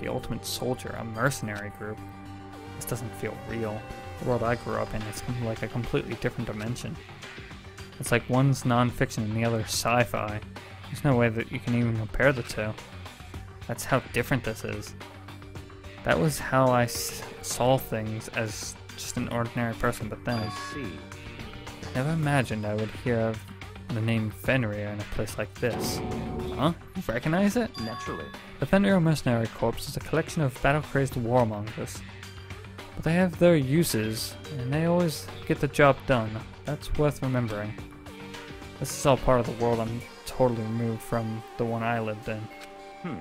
the ultimate soldier, a mercenary group. This doesn't feel real. The world I grew up in is like a completely different dimension. It's like one's non-fiction and the other sci-fi. There's no way that you can even compare the two. That's how different this is. That was how I s- saw things as just an ordinary person, but then I see. Never imagined I would hear of the name Fenrir in a place like this. Huh? You recognize it? Naturally. The Fenrir Mercenary Corps is a collection of battle-crazed warmongers. But they have their uses, and they always get the job done. That's worth remembering. This is all part of the world I'm totally removed from the one I lived in. Hmm.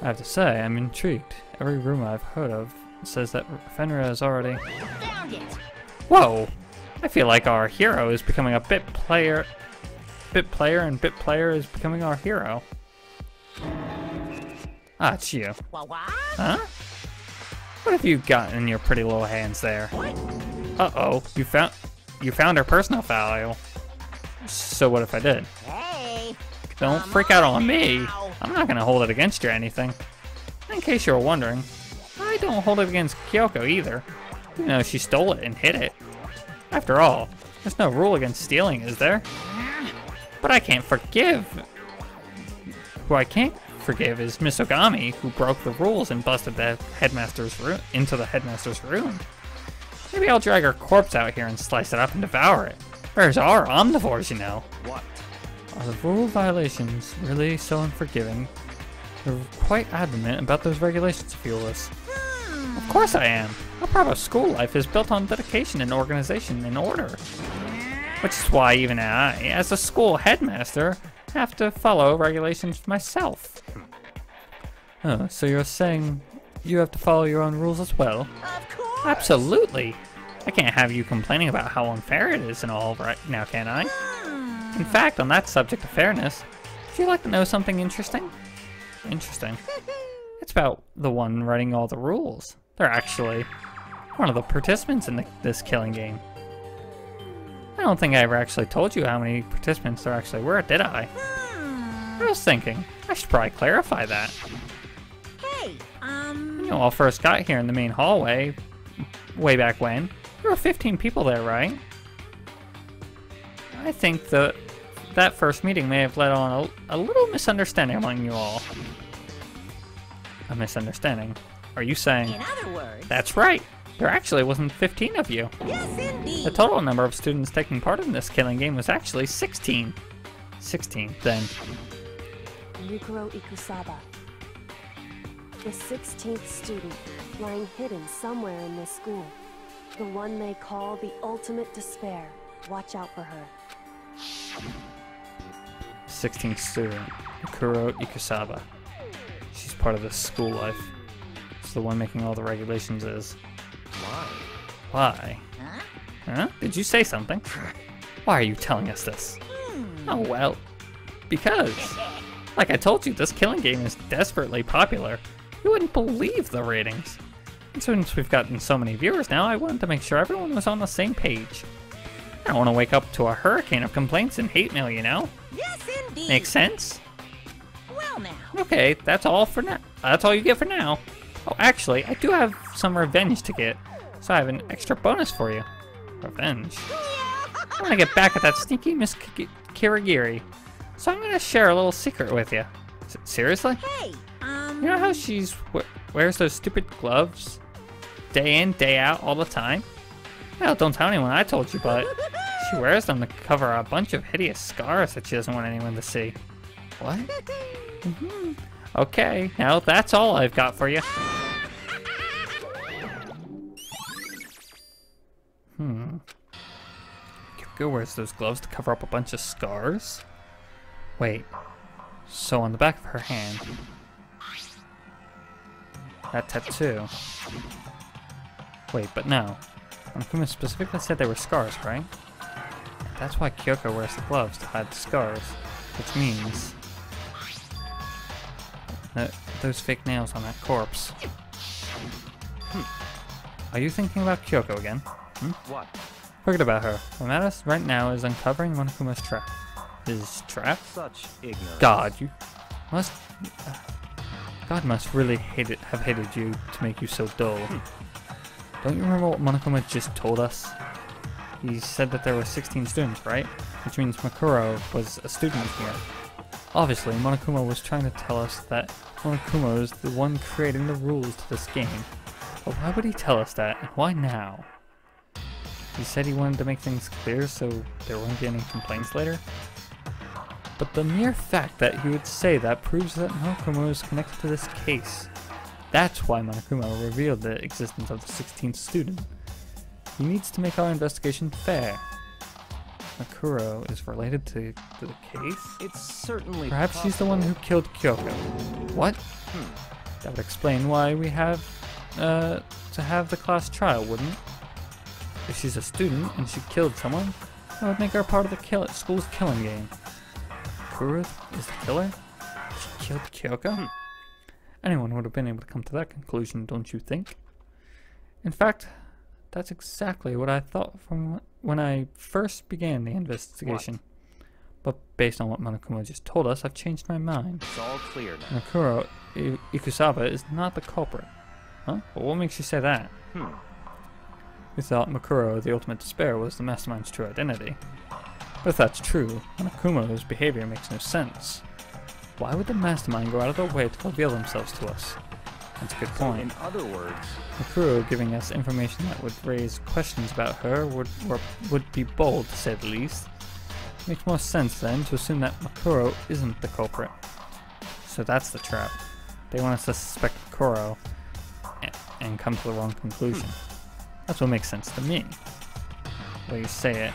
I have to say, I'm intrigued. Every rumor I've heard of says that Fenrir is already... Found it! Whoa! I feel like our hero is becoming a bit player, bit player, and bit player is becoming our hero. Ah, it's you. Huh? What have you got in your pretty little hands there? Uh-oh, you found you found our personal file. So what if I did? Hey! Don't freak out on on me. now. I'm not gonna hold it against you or anything. In case you were wondering, I don't hold it against Kyoko either. You know she stole it and hid it. After all, there's no rule against stealing, is there? But I can't forgive. Who I can't forgive is Miss Ogami, who broke the rules and busted the headmaster's room into the headmaster's room. Maybe I'll drag her corpse out here and slice it up and devour it. Where's our omnivores, you know? What? Are the rule violations really so unforgiving? They're quite adamant about those regulations, Fearless. Hmm. Of course I am. A proper school life is built on dedication and organization and order. Which is why even I, as a school headmaster, have to follow regulations myself. Hmm. Oh, so you're saying you have to follow your own rules as well? Of course! Absolutely. I can't have you complaining about how unfair it is and all right now, can I? Hmm. In fact, on that subject of fairness, would you like to know something interesting? Interesting. It's about the one writing all the rules. They're actually one of the participants in the, this killing game. I don't think I ever actually told you how many participants there actually were, did I? I was thinking, I should probably clarify that. Hey, um... When you all first got here in the main hallway, way back when, there were 15 people there, right? I think that that first meeting may have led on a, a little misunderstanding among you all. A misunderstanding? Are you saying? In other words... That's right! There actually wasn't 15 of you. Yes, indeed! The total number of students taking part in this killing game was actually 16. 16, then. Yukiro Ikusaba. The 16th student, lying hidden somewhere in this school. The one they call the ultimate despair. Watch out for her. 16th student, Kuro Ikusaba. She's part of this school life. She's the one making all the regulations is. Why? Why? Huh? Huh? Did you say something? Why are you telling us this? Hmm. Oh well, because, like I told you, this killing game is desperately popular. You wouldn't believe the ratings. And since we've gotten so many viewers now, I wanted to make sure everyone was on the same page. I don't want to wake up to a hurricane of complaints and hate mail, you know? Yes, indeed! Makes sense? Well now. Okay, that's all for now. That's all you get for now. Oh, actually, I do have some revenge to get, so I have an extra bonus for you. Revenge? I want to get back at that sneaky Miss K- Kirigiri, so I'm going to share a little secret with you. S- seriously? Hey, um... You know how she's wears those stupid gloves, day in, day out, all the time? Well, don't tell anyone I told you, but she wears them to cover a bunch of hideous scars that she doesn't want anyone to see. What? Mhm. Okay, now that's all I've got for you. Hmm. Kyoko wears those gloves to cover up a bunch of scars? Wait, so on the back of her hand, that tattoo. Wait, but no. Ankuma specifically said they were scars, right? That's why Kyoko wears the gloves to hide the scars, which means that those fake nails on that corpse. Hmm. Are you thinking about Kyoko again? Hmm? What? Forget about her. What matters right now is uncovering Monokuma's trap. His trap? Such ignorance. God, you must. God must really hate it, have hated you to make you so dull. Hmm. Don't you remember what Monokuma just told us? He said that there were 16 students, right? Which means Mukuro was a student here. Obviously, Monokuma was trying to tell us that Monokuma is the one creating the rules to this game. But why would he tell us that, and why now? He said he wanted to make things clear so there won't be any complaints later? But the mere fact that he would say that proves that Monokuma is connected to this case. That's why Monokuma revealed the existence of the 16th student. He needs to make our investigation fair. Mukuro is related to, to the case? It's certainly Perhaps she's the one who killed Kyoko. What? That would explain why we have uh, to have the class trial, wouldn't it? If she's a student and she killed someone, that would make her part of the kill school's killing game. Kuru is the killer? She killed Kyoko? Anyone would have been able to come to that conclusion, don't you think? In fact, that's exactly what I thought from when I first began the investigation. But based on what Monokuma just told us, I've changed my mind. It's all clear now. Nakuro I- Ikusaba is not the culprit. Huh? Well, what makes you say that? Hmm. We thought Mukuro, the ultimate despair, was the mastermind's true identity. But if that's true, Monokuma's behavior makes no sense. Why would the mastermind go out of their way to reveal themselves to us? That's a good point. in other words, Mukuro giving us information that would raise questions about her would, or would be bold, to say the least. It Makes more sense then to assume that Mukuro isn't the culprit. So that's the trap. They want us to suspect Mukuro and, and come to the wrong conclusion. Hmm. That's what makes sense to me. The way you say it,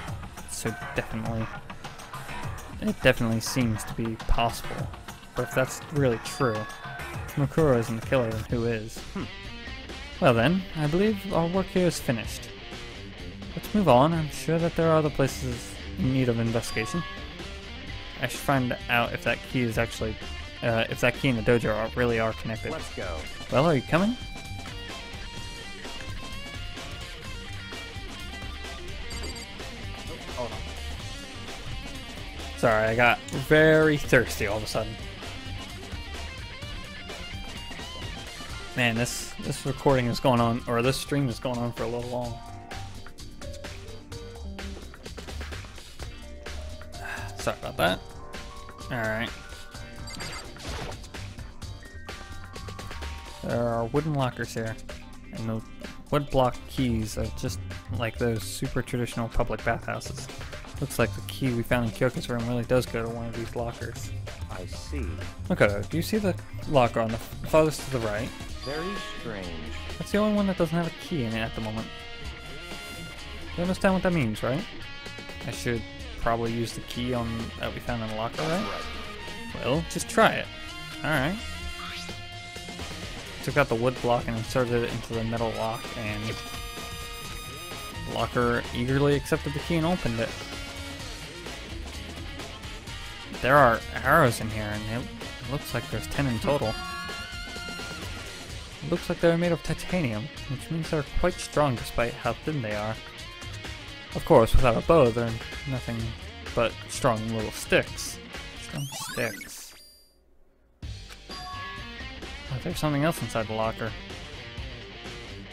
so definitely, it definitely seems to be possible. But if that's really true, if Mukuro isn't the killer, then who is? Well then, I believe our work here is finished. Let's move on. I'm sure that there are other places in need of investigation. I should find out if that key is actually, uh, if that key and the dojo are, really are connected. let's go. Well, are you coming? Sorry, I got very thirsty all of a sudden. Man, this this recording is going on, or this stream is going on for a little long. Sorry about that. All right. There are wooden lockers here, and the wood block keys are just like those super traditional public bathhouses. Looks like the key we found in Kyoko's room really does go to one of these lockers. I see. Okay, do you see the locker on the farthest to the right? Very strange. That's the only one that doesn't have a key in it at the moment. You understand what that means, right? I should probably use the key on that we found in the locker, right? right? Well, just try it. Alright. Took out the wood block and inserted it into the metal lock, and locker eagerly accepted the key and opened it. There are arrows in here, and it looks like there's 10 in hmm. total. It looks like they're made of titanium, which means they're quite strong despite how thin they are. Of course, without a bow, they're nothing but strong little sticks. Strong sticks. Oh, there's something else inside the locker.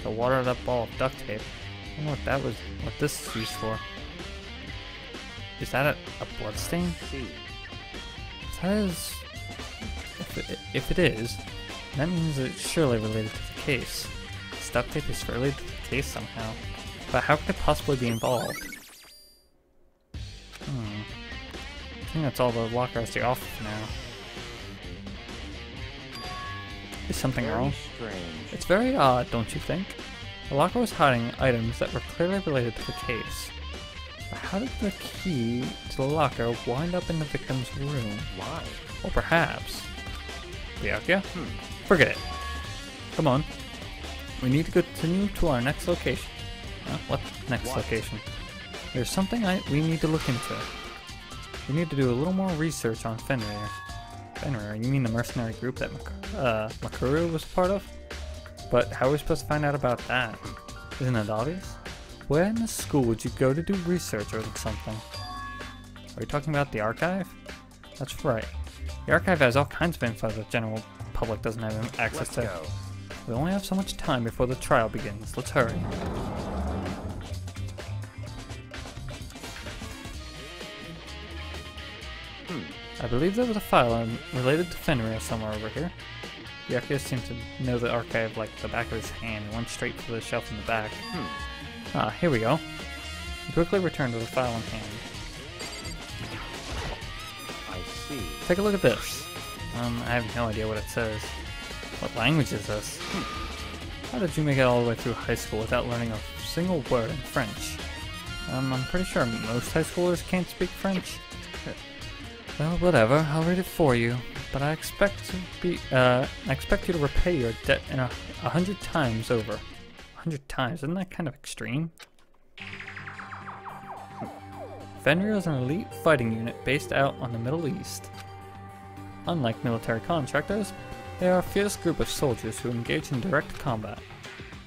The watered up ball of duct tape. I don't know what that was, what this is used for. Is that a, a blood stain? See. That is. If it, if it is, that means it's surely related to the case. Duct tape is related to the case somehow. But how could it possibly be involved? Hmm. I think that's all the locker has to offer for now. Is something Very wrong? strange. It's very odd, don't you think? The locker was hiding items that were clearly related to the case. How did the key to the locker wind up in the victim's room? Why? Or perhaps. Byakuya? Hmm. Forget it. Come on. We need to continue to our next location. Huh? What next What? location? There's something I we need to look into. We need to do a little more research on Fenrir. Fenrir? You mean the mercenary group that Mak- uh, Makuru was part of? But how are we supposed to find out about that? Isn't it obvious? Where in the school would you go to do research or something? Are you talking about the archive? That's right. The archive has all kinds of info that the general public doesn't have access Let's to. go. We only have so much time before the trial begins. Let's hurry. I believe there was a file on- related to Fenrir somewhere over here. Byakuya seemed to know the archive like the back of his hand and went straight to the shelf in the back. Hmm. Ah, here we go. Quickly returned to the file in hand. I see. Take a look at this. Um, I have no idea what it says. What language is this? How did you make it all the way through high school without learning a single word in French? Um, I'm pretty sure most high schoolers can't speak French. Well, whatever. I'll read it for you. But I expect to be, uh, I expect you to repay your debt in a, a hundred times over. A hundred times? Isn't that kind of extreme? Fenrir is an elite fighting unit based out on the Middle East. Unlike military contractors, they are a fierce group of soldiers who engage in direct combat.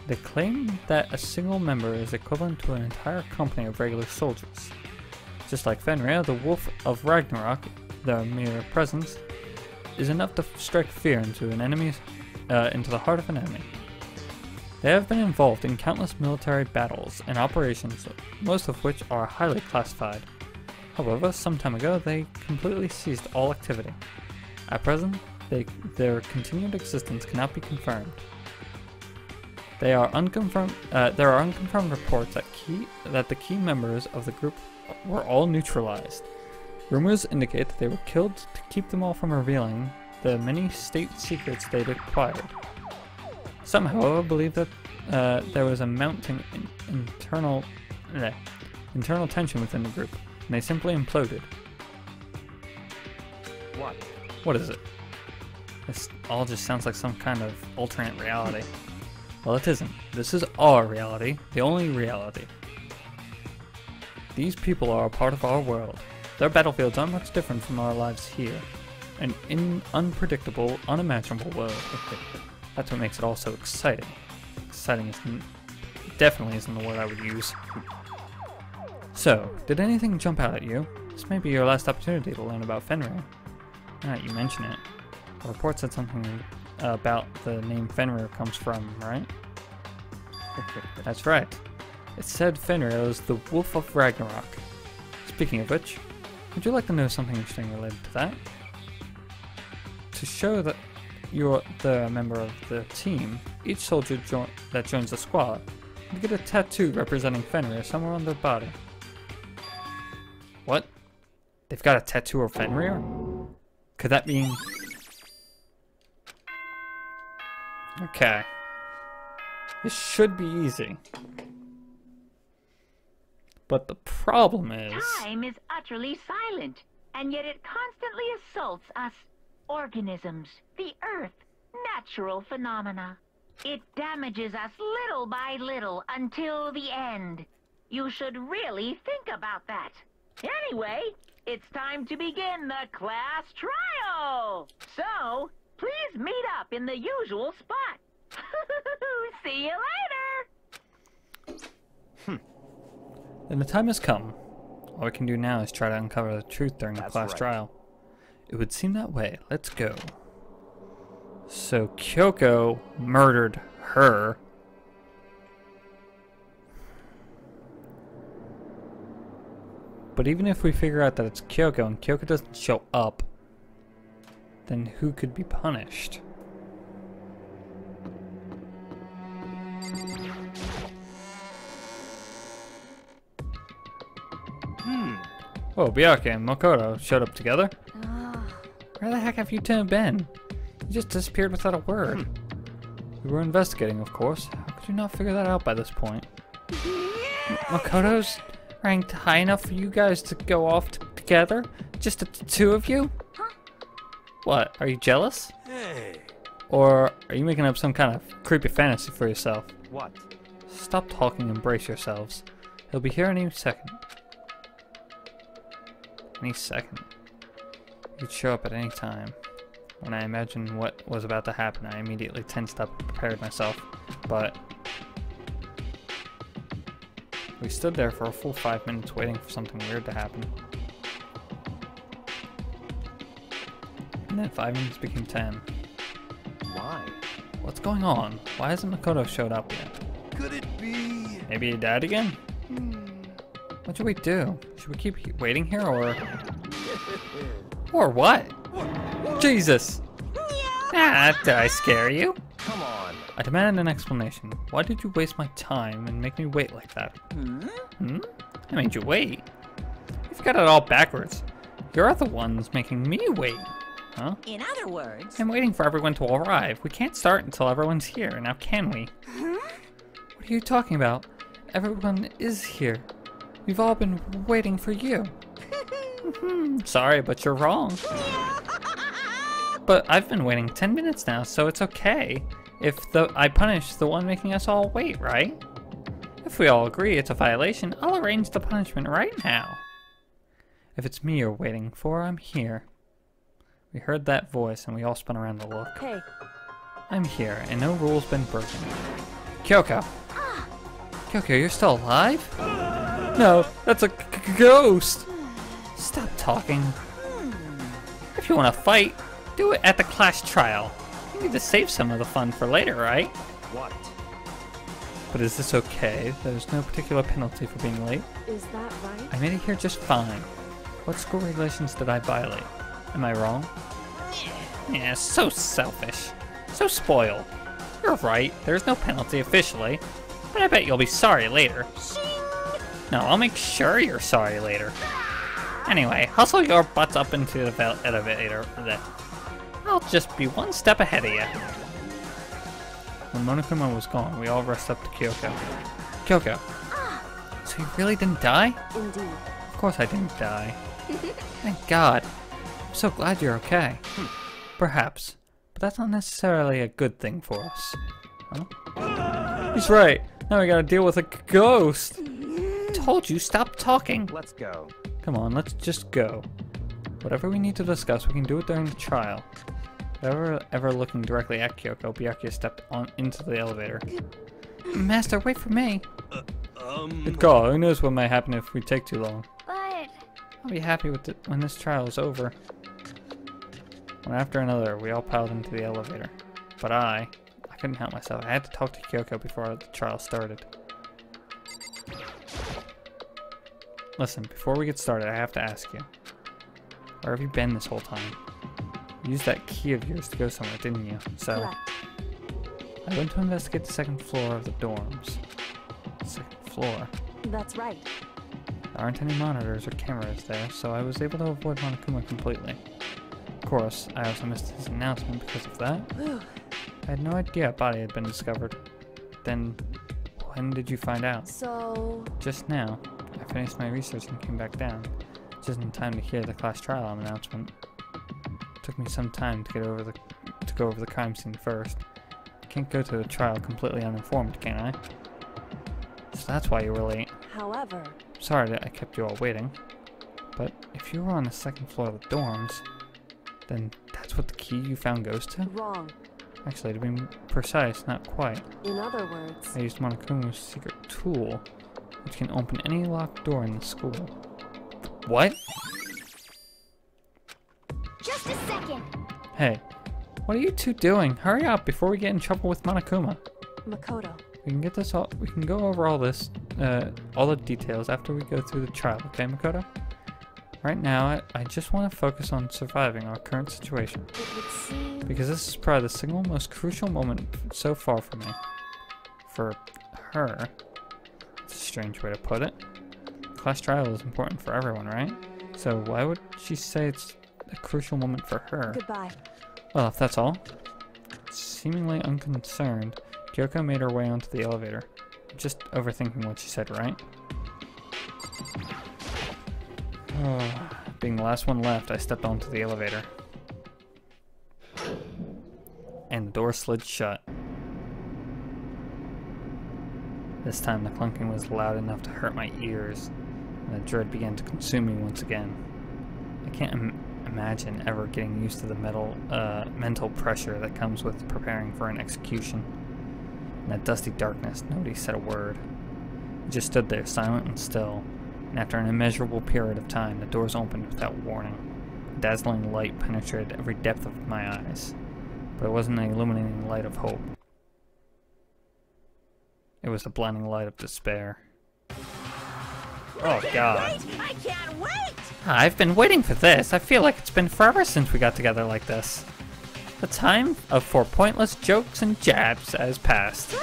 They claim that a single member is equivalent to an entire company of regular soldiers. Just like Fenrir, the Wolf of Ragnarok, their mere presence, is enough to strike fear into an enemy's, uh, into the heart of an enemy. They have been involved in countless military battles and operations, most of which are highly classified. However, some time ago, they completely ceased all activity. At present, they, their continued existence cannot be confirmed. They are unconfirmed. Uh, there are unconfirmed reports that key that the key members of the group were all neutralized. Rumors indicate that they were killed to keep them all from revealing the many state secrets they'd acquired. Some, however, believe that uh, there was a mounting in- internal internal tension within the group, and they simply imploded. What? What is it? This all just sounds like some kind of alternate reality. Well, it isn't. This is our reality, the only reality. These people are a part of our world. Their battlefields aren't much different from our lives here. An in unpredictable, unimaginable world. That's what makes it all so exciting. Exciting isn't, definitely isn't the word I would use. So, did anything jump out at you? This may be your last opportunity to learn about Fenrir. Now that you mention it. A report said something about the name Fenrir comes from, right? That's right. It said Fenrir is the Wolf of Ragnarok. Speaking of which, would you like to know something interesting related to that? To show that you're the member of the team, each soldier jo- that joins the squad will get a tattoo representing Fenrir somewhere on their body. What? They've got a tattoo of Fenrir? Could that mean... Okay. This should be easy. But the problem is... Time is utterly silent, and yet it constantly assaults us organisms, the earth, natural phenomena. It damages us little by little until the end. You should really think about that. Anyway, it's time to begin the class trial. So, please meet up in the usual spot. See you later. Hmm. Then the time has come. All we can do now is try to uncover the truth during the That's class right. trial. It would seem that way. Let's go. So Kyoko murdered her. But even if we figure out that it's Kyoko and Kyoko doesn't show up, then who could be punished? Hmm. Oh, Byakuya and Makoto showed up together. Ah, Where the heck have you two been? You just disappeared without a word. Hmm. We were investigating, of course. How could you not figure that out by this point? M- Makoto's ranked high enough for you guys to go off t- together? Just the two of you? What? Are you jealous? Hey. Or are you making up some kind of creepy fantasy for yourself? What? Stop talking and brace yourselves. He'll be here any second. Any second. He'd show up at any time. When I imagined what was about to happen, I immediately tensed up and prepared myself. But we stood there for a full five minutes waiting for something weird to happen. And then five minutes became ten. Why? What's going on? Why hasn't Makoto showed up yet? Could it be? Maybe he died again? Hmm. What should we do? Should we keep waiting here or... Or what? Jesus! Ah, did I scare you? Come on. I demand an explanation. Why did you waste my time and make me wait like that? Hmm? Hmm? I made you wait. You've got it all backwards. You're the ones making me wait. Huh? In other words, I'm waiting for everyone to arrive. We can't start until everyone's here, now can we? What are you talking about? Everyone is here. We've all been waiting for you. Mhm, Sorry, but you're wrong. But I've been waiting 10 minutes now, so it's okay if the I punish the one making us all wait, right? If we all agree it's a violation, I'll arrange the punishment right now. If it's me you're waiting for, I'm here. We heard that voice and we all spun around to look. Hey, I'm here, and no rule's been broken. Kyoko! Kyoko, you're still alive? No, that's a ghost! Stop talking. If you want to fight, do it at the class trial. You need to save some of the fun for later, right? What? But is this okay? There's no particular penalty for being late. is that right? I made it here just fine. What school regulations did I violate? Am I wrong? Yeah, so selfish. So spoiled. You're right, there's no penalty officially, but I bet you'll be sorry later. No, I'll make sure you're sorry later. Anyway, hustle your butts up into the elevator. Then. I'll just be one step ahead of you. When Monokuma was gone, we all rushed up to Kyoko. Kyoko, ah. so you really didn't die? Indeed. Of course I didn't die. Thank God. I'm so glad you're okay. Hmm. Perhaps. But that's not necessarily a good thing for us. Huh? He's right. Now we gotta deal with a ghost. Told you, stop talking. Let's go. Come on, let's just go. Whatever we need to discuss, we can do it during the trial. Without ever looking directly at Kyoko, Byakuya stepped on into the elevator. Master, wait for me. Um. Good call. Who knows what might happen if we take too long. But I'll be happy with it when this trial is over. One after another, we all piled into the elevator. But I, I couldn't help myself. I had to talk to Kyoko before the trial started. Listen, before we get started, I have to ask you. Where have you been this whole time? You used that key of yours to go somewhere, didn't you? So, Correct. I went to investigate the second floor of the dorms. Second floor? That's right. There aren't any monitors or cameras there, so I was able to avoid Monokuma completely. Of course, I also missed his announcement because of that. Whew. I had no idea a body had been discovered. Then, when did you find out? So, Just now. Finished my research and came back down, just in time to hear the class trial announcement. took me some time to get over the to go over the crime scene first. Can't go to the trial completely uninformed, can I? So that's why you were late. however, Sorry that I kept you all waiting. But if you were on the second floor of the dorms, then that's what the key you found goes to? wrong. Actually, to be precise, not quite. In other words, I used Monokuma's secret tool, which can open any locked door in the school. What? Just a second. Hey, what are you two doing? Hurry up before we get in trouble with Monokuma. Makoto, We can get this all. We can go over all this, uh, all the details after we go through the trial. Okay, Makoto? Right now, I, I just want to focus on surviving our current situation. it would seem Because this is probably the single most crucial moment so far for me. For her. Strange way to put it. Class trial is important for everyone, right? So why would she say it's a crucial moment for her? goodbye. Well, if that's all. Seemingly unconcerned, Kyoko made her way onto the elevator. Just overthinking what she said, right? Being the last one left, I stepped onto the elevator. And the door slid shut. This time the clunking was loud enough to hurt my ears, and the dread began to consume me once again. I can't Im- imagine ever getting used to the metal, uh, mental pressure that comes with preparing for an execution. In that dusty darkness, nobody said a word. Just stood there, silent and still, and after an immeasurable period of time, the doors opened without warning. A dazzling light penetrated every depth of my eyes, but it wasn't the illuminating light of hope. It was the blinding light of despair. Oh god. I can't wait! Ah, I've been waiting for this. I feel like it's been forever since we got together like this. The time of for pointless jokes and jabs has passed.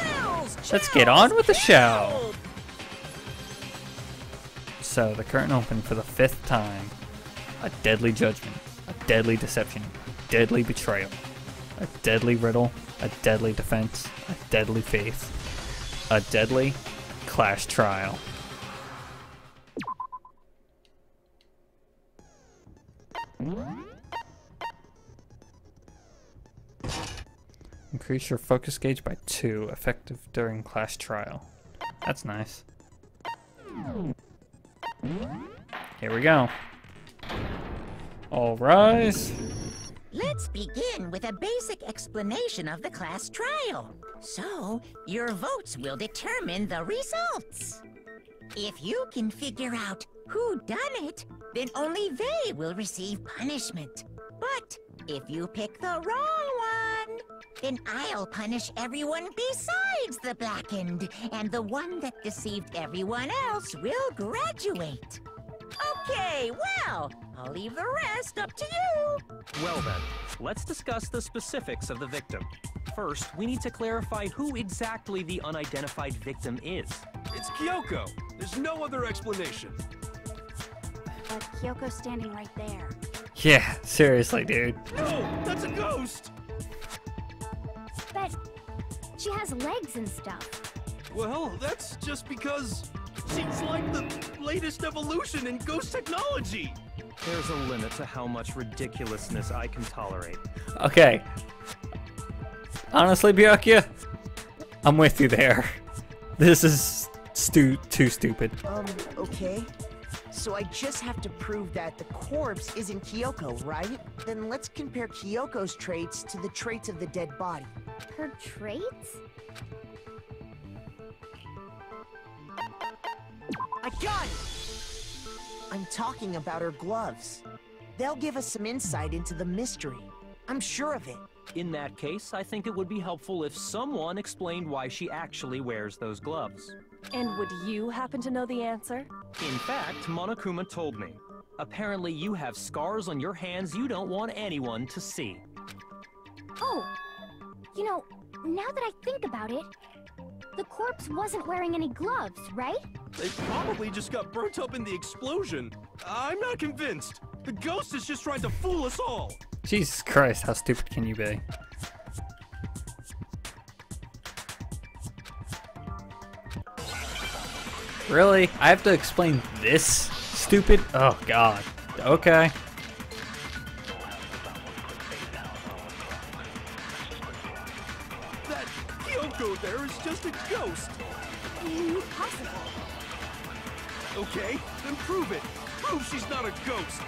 Let's get on with the show. So the curtain opened for the fifth time. A deadly judgment, a deadly deception, deadly betrayal, a deadly riddle, a deadly defense, a deadly faith, a deadly class trial. Increase your focus gauge by two, effective during class trial. That's nice. Here we go. All rise. Let's begin with a basic explanation of the class trial. So, your votes will determine the results. If you can figure out who done it, then only they will receive punishment. But if you pick the wrong one, then I'll punish everyone besides the blackened, and the one that deceived everyone else will graduate. Okay, well, I'll leave the rest up to you. Well then, let's discuss the specifics of the victim. First, we need to clarify who exactly the unidentified victim is. It's Kyoko. There's no other explanation. But Kyoko's standing right there. Yeah, seriously, dude. No, that's a ghost. But she has legs and stuff. Well, that's just because she's like the latest evolution in ghost technology. There's a limit to how much ridiculousness I can tolerate. Okay. Honestly, Byakuya, I'm with you there. This is stu- too stupid. Um, okay. So I just have to prove that the corpse isn't Kyoko, right? Then let's compare Kyoko's traits to the traits of the dead body. Her traits? I got it! I'm talking about her gloves. They'll give us some insight into the mystery. I'm sure of it. In that case, I think it would be helpful if someone explained why she actually wears those gloves. And would you happen to know the answer? In fact, Monokuma told me. Apparently you have scars on your hands you don't want anyone to see. Oh, you know, now that I think about it, the corpse wasn't wearing any gloves, right? They probably just got burnt up in the explosion. I'm not convinced. The ghost is just trying to fool us all. Jesus Christ, how stupid can you be? Really? I have to explain this stupid? Oh god. Okay. Okay, then prove it. Prove she's not a ghost.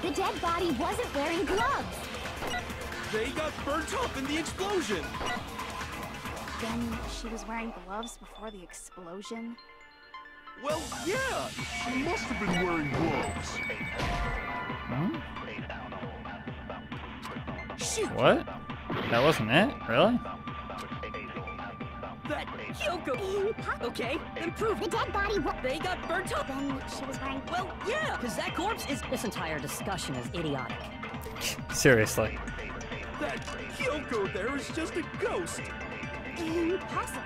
The dead body wasn't wearing gloves. They got burnt up in the explosion. Then she was wearing gloves before the explosion. Well, yeah. She must have been wearing gloves. Hmm? Shoot! What? That wasn't it? Really? That Kyoko. Okay, then prove The dead body wa- they got burnt up. Then she was wearing Well, yeah, because that corpse is. This entire discussion is idiotic. Seriously. That Kyoko there is just a ghost. impossible.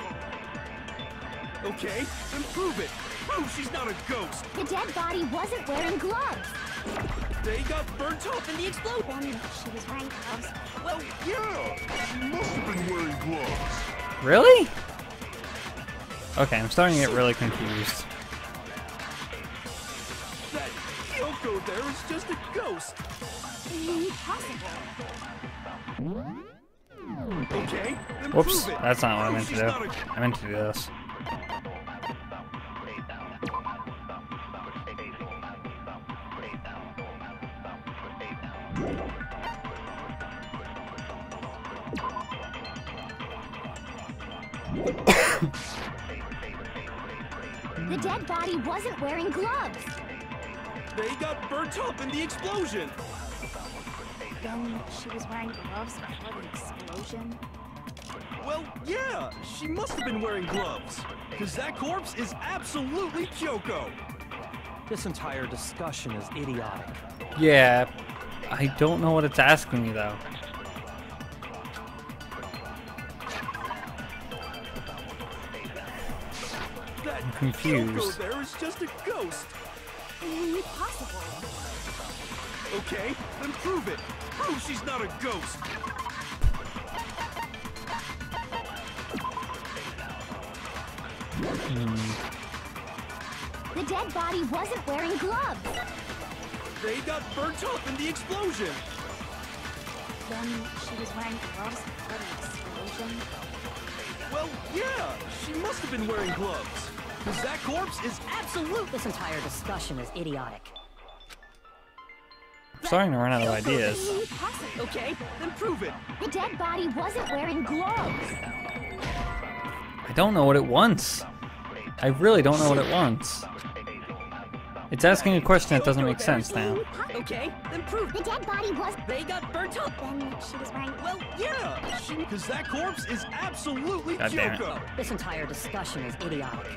Okay, then prove it. Prove she's not a ghost. The dead body wasn't wearing gloves. They got burnt up in the explosion. Then she was wearing gloves. Well, yeah. She must have been wearing gloves. Really? Okay, I'm starting to get really confused. That Kyoko there is just a ghost. Impossible. Okay, then Whoops, prove it. that's not what I meant to do. not a- I meant to do this. Dead body wasn't wearing gloves. They got burnt up in the explosion. Then she was wearing gloves before the explosion. Well, yeah, she must have been wearing gloves. Because that corpse is absolutely Kyoko. This entire discussion is idiotic. Yeah, I don't know what it's asking me though. Confused. Kyoko there is just a ghost. Impossible. Okay, then prove it. Prove she's not a ghost. Hmm. The dead body wasn't wearing gloves. They got burnt up in the explosion. Then she was wearing gloves for the explosion. Well, yeah, she must have been wearing gloves. Because that corpse is absolute. This entire discussion is idiotic. I'm starting to run out of ideas. Impossible. Okay, then prove it. The dead body wasn't wearing gloves. I don't know what it wants. I really don't know what it wants. It's asking a question that doesn't make sense now. Okay, then prove The dead body was. They got burnt up. Then she was wearing. Well, yeah, because that corpse is absolutely God damn it. This entire discussion is idiotic.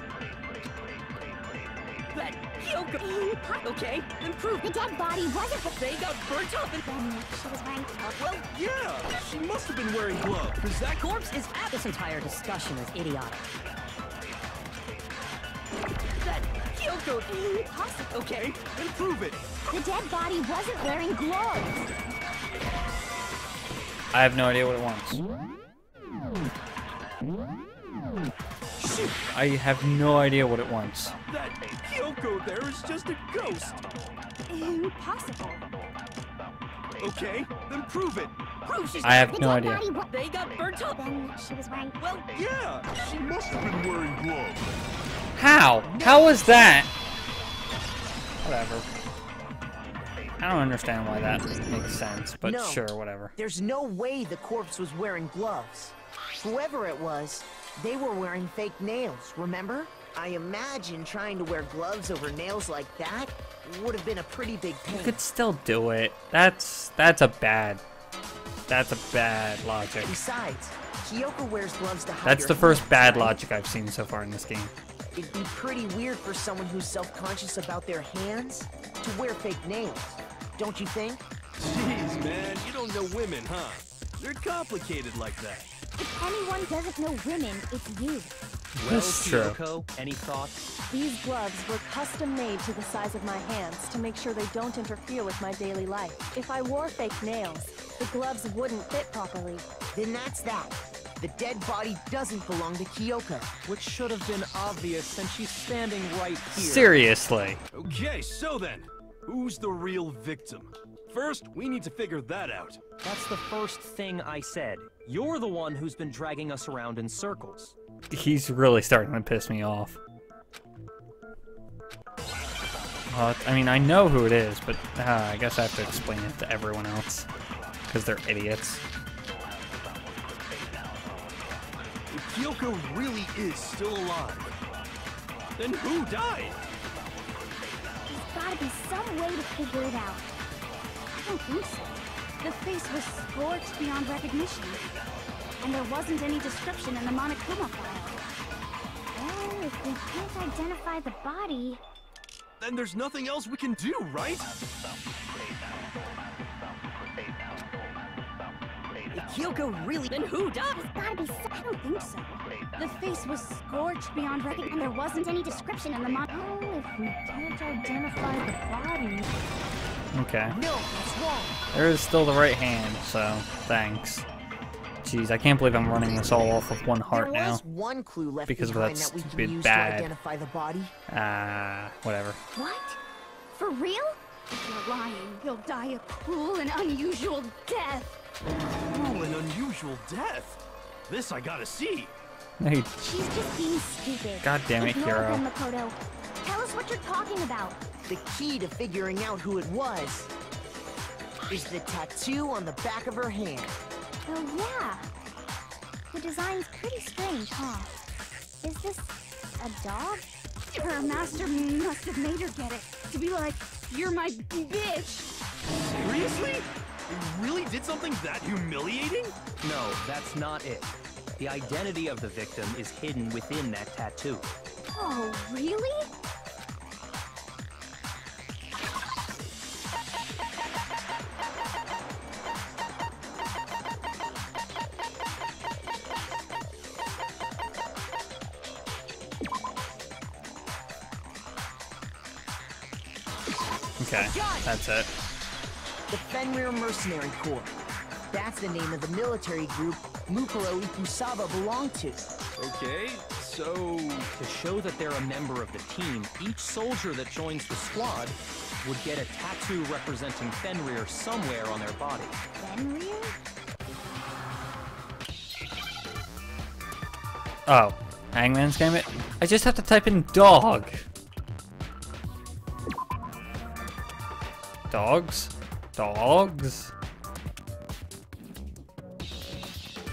That Kyoko. Okay, then prove The dead body wasn't. They got burnt up and Then she was wearing. well, yeah, she must have been wearing gloves. Because that corpse is ab- This entire discussion is idiotic. that Kyoko. Impossible. Okay, then prove it. The dead body wasn't wearing gloves. I have no idea what it wants. I have no idea what it wants. that Kyoko there is just a ghost. Impossible. Okay, then prove it. Prove she's I have no idea. body wa- They got burnt up. Then she was wearing. Well, yeah, she must have been wearing gloves. How? How is that? Whatever. I don't understand why that makes sense, but No. sure, whatever. There's no way the corpse was wearing gloves. Whoever it was, they were wearing fake nails, remember? I imagine trying to wear gloves over nails like that would have been a pretty big You pain. could still do it. That's that's a bad. That's a bad logic. Besides, Kyoko wears gloves to hide That's the first hands, bad logic I've seen so far in this game. It'd be pretty weird for someone who's self-conscious about their hands to wear fake nails, don't you think? Jeez, man, you don't know women, huh? They're complicated like that. If anyone doesn't know women, it's you. Well, That's true. Kyoko, any thoughts? These gloves were custom made to the size of my hands to make sure they don't interfere with my daily life. If I wore fake nails, the gloves wouldn't fit properly. Then that's that. The dead body doesn't belong to Kyoko. Which should have been obvious since she's standing right here. Seriously. Okay, so then, who's the real victim? First, we need to figure that out. That's the first thing I said. You're the one who's been dragging us around in circles. He's really starting to piss me off. Well, I mean, I know who it is, but uh, I guess I have to explain it to everyone else. Because they're idiots. If Kyoko really is still alive, then who died? There's gotta be some way to figure it out. I don't think so. The face was scorched beyond recognition. And there wasn't any description in the Monokuma file. Well, if we can't identify the body... Then there's nothing else we can do, right? If Kyoko really... Then who died? It's gotta be some... I don't think so. The face was scorched beyond recognition, and there wasn't any description in the mon... Oh, if we can't identify the body... Okay. No, that's wrong. There is still the right hand, so thanks. Jeez, I can't believe I'm running this all off of one heart now. one clue left because of behind that that we stupid can use bad- to identify the body. Ah, whatever. What? For real? If you're lying, you'll die a cruel and unusual death. Cruel and unusual death. This I gotta see. Hey, She's just being stupid. God damn it, Ignore Hero. them, Makoto. Tell us what you're talking about. The key to figuring out who it was is the tattoo on the back of her hand. Oh, yeah. The design's pretty strange, huh? Is this a dog? Her master must have made her get it. To be like, you're my bitch. Seriously? You really did something that humiliating? No, that's not it. The identity of the victim is hidden within that tattoo. Oh, really? That's it. The Fenrir Mercenary Corps. That's the name of the military group Mukuro Ikusaba belonged to. Okay, so... To show that they're a member of the team, each soldier that joins the squad would get a tattoo representing Fenrir somewhere on their body. Fenrir? Oh, Hangman's Gambit? I just have to type in dog. Dogs? Dogs?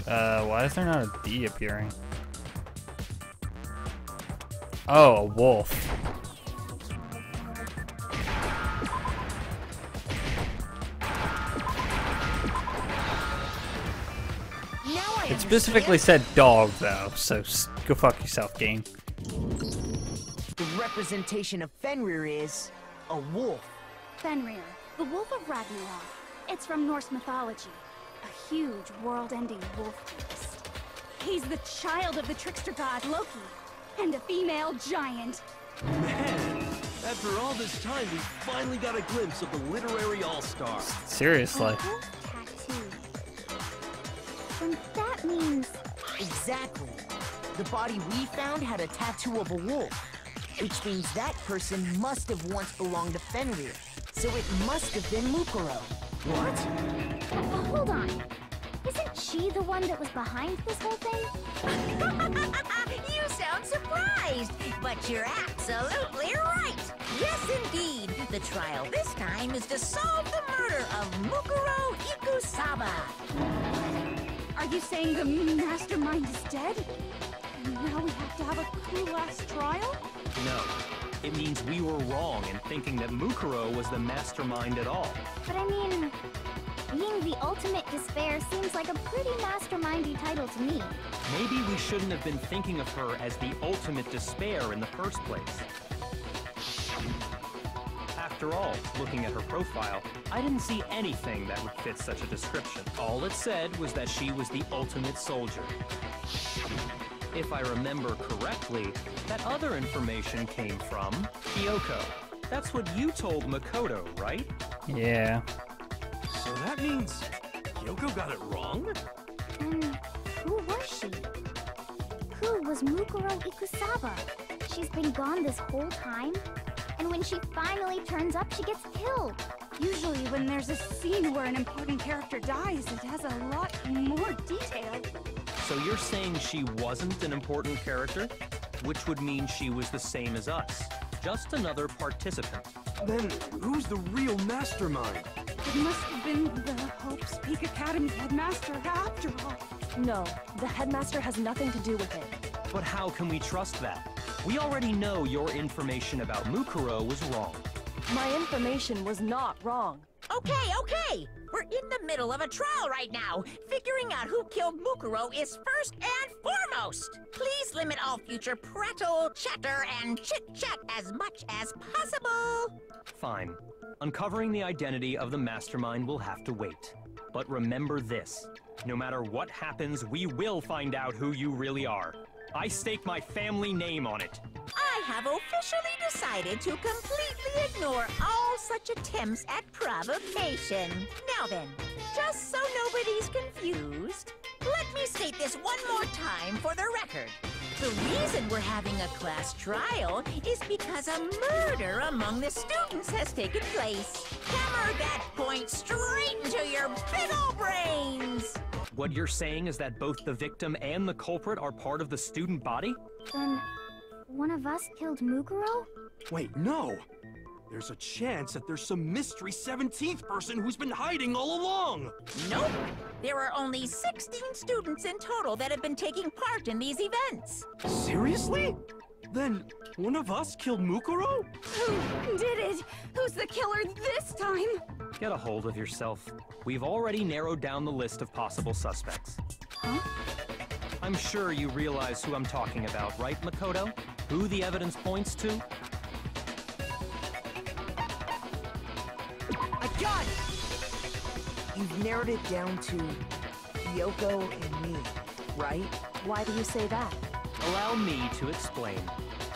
Uh, why is there not a D appearing? Oh, a wolf. It specifically said dog, though, so go fuck yourself, game. The representation of Fenrir is a wolf. Fenrir, the Wolf of Ragnarok. It's from Norse mythology. A huge, world-ending wolf beast. He's the child of the trickster god Loki, and a female giant. Man, after all this time, we finally got a glimpse of the literary all-star. Seriously. A tattoo. And that means Exactly. The body we found had a tattoo of a wolf, which means that person must have once belonged to Fenrir. So it must have been Mukuro. What? Oh, hold on. Isn't she the one that was behind this whole thing? you sound surprised, but you're absolutely right. Yes, indeed. The trial this time is to solve the murder of Mukuro Ikusaba. Are you saying the mastermind is dead? And now we have to have a coup last trial? No. It means we were wrong in thinking that Mukuro was the mastermind at all. But I mean, being the ultimate despair seems like a pretty mastermindy title to me. Maybe we shouldn't have been thinking of her as the ultimate despair in the first place. After all, looking at her profile, I didn't see anything that would fit such a description. All it said was that she was the ultimate soldier. If I remember correctly, that other information came from Kyoko. That's what you told Makoto, right? Yeah. So that means Kyoko got it wrong? Then who was she? Who was Mukuro Ikusaba? She's been gone this whole time? And when she finally turns up, she gets killed. Usually when there's a scene where an important character dies, it has a lot more detail. So you're saying she wasn't an important character? Which would mean she was the same as us. Just another participant. Then who's the real mastermind? It must have been the Hope's Peak Academy headmaster after all. No, the headmaster has nothing to do with it. But how can we trust that? We already know your information about Mukuro was wrong. My information was not wrong. Okay, okay. We're in the middle of a trial right now. Figuring out who killed Mukuro is first and foremost. Please limit all future prattle, chatter, and chit-chat as much as possible. Fine. Uncovering the identity of the mastermind will have to wait. But remember this. No matter what happens, we will find out who you really are. I stake my family name on it. I have officially decided to completely ignore all such attempts at provocation. Now then, just so nobody's confused, let me state this one more time for the record. The reason we're having a class trial is because a murder among the students has taken place. Hammer that point straight into your big ol' brains! What you're saying is that both the victim and the culprit are part of the student body? Then, one of us killed Mukuro? Wait, no! There's a chance that there's some mystery 17th person who's been hiding all along! Nope! There are only 16 students in total that have been taking part in these events. Seriously? Then, one of us killed Mukuro? Who did it? Who's the killer this time? Get a hold of yourself. We've already narrowed down the list of possible suspects. Huh? I'm sure you realize who I'm talking about, right, Makoto? Who the evidence points to? I got it! You've narrowed it down to Kyoko and me, right? Why do you say that? Allow me to explain.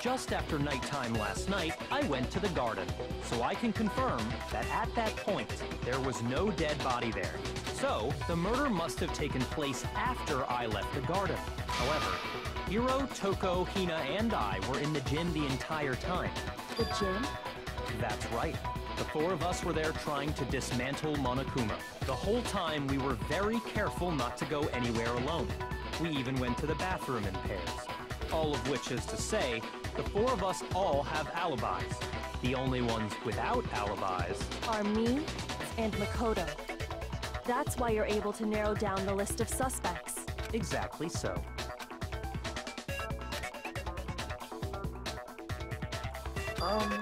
Just after nighttime last night, I went to the garden, so I can confirm that at that point, there was no dead body there. So, the murder must have taken place after I left the garden. However, Hiro, Toko, Hina, and I were in the gym the entire time. The gym? That's right. The four of us were there trying to dismantle Monokuma. The whole time we were very careful not to go anywhere alone. We even went to the bathroom in pairs. All of which is to say, the four of us all have alibis. The only ones without alibis Are me and Makoto. That's why you're able to narrow down the list of suspects. Exactly so. Um,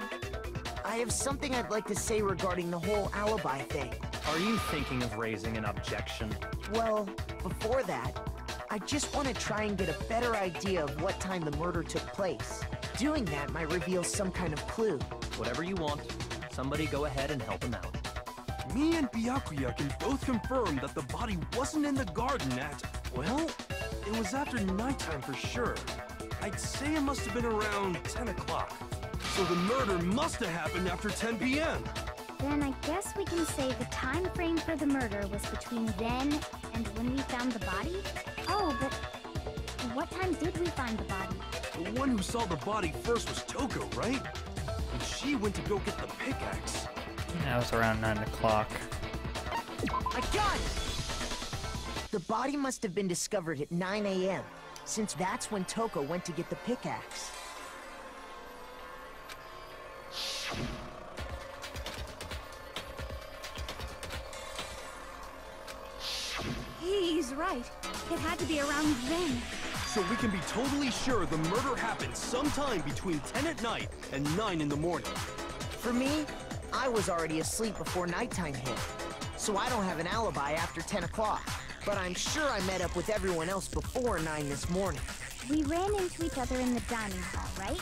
I have something I'd like to say regarding the whole alibi thing. Are you thinking of raising an objection? Well, before that, I just want to try and get a better idea of what time the murder took place. Doing that might reveal some kind of clue. Whatever you want. Somebody go ahead and help him out. Me and Byakuya can both confirm that the body wasn't in the garden at, well, it was after nighttime for sure. I'd say it must have been around 10 o'clock. So the murder must have happened after 10 p.m. Then I guess we can say the time frame for the murder was between then and when we found the body? Oh, but what time did we find the body? The one who saw the body first was Toko, right? And she went to go get the pickaxe. That was around 9 o'clock. I got it! The body must have been discovered at 9 a.m., since that's when Toko went to get the pickaxe. He's right. It had to be around then. So we can be totally sure the murder happened sometime between 10 at night and 9 in the morning. For me, I was already asleep before nighttime hit, so I don't have an alibi after 10 o'clock. But I'm sure I met up with everyone else before 9 this morning. We ran into each other in the dining hall, right?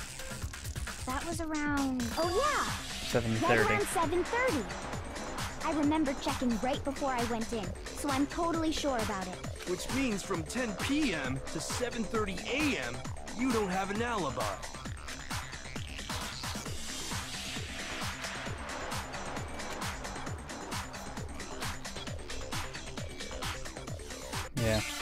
That was around... Oh, yeah! Right 7.30. around 7.30. I remember checking right before I went in, so I'm totally sure about it. Which means from 10 p.m. to 7.30 a.m., you don't have an alibi. Yeah.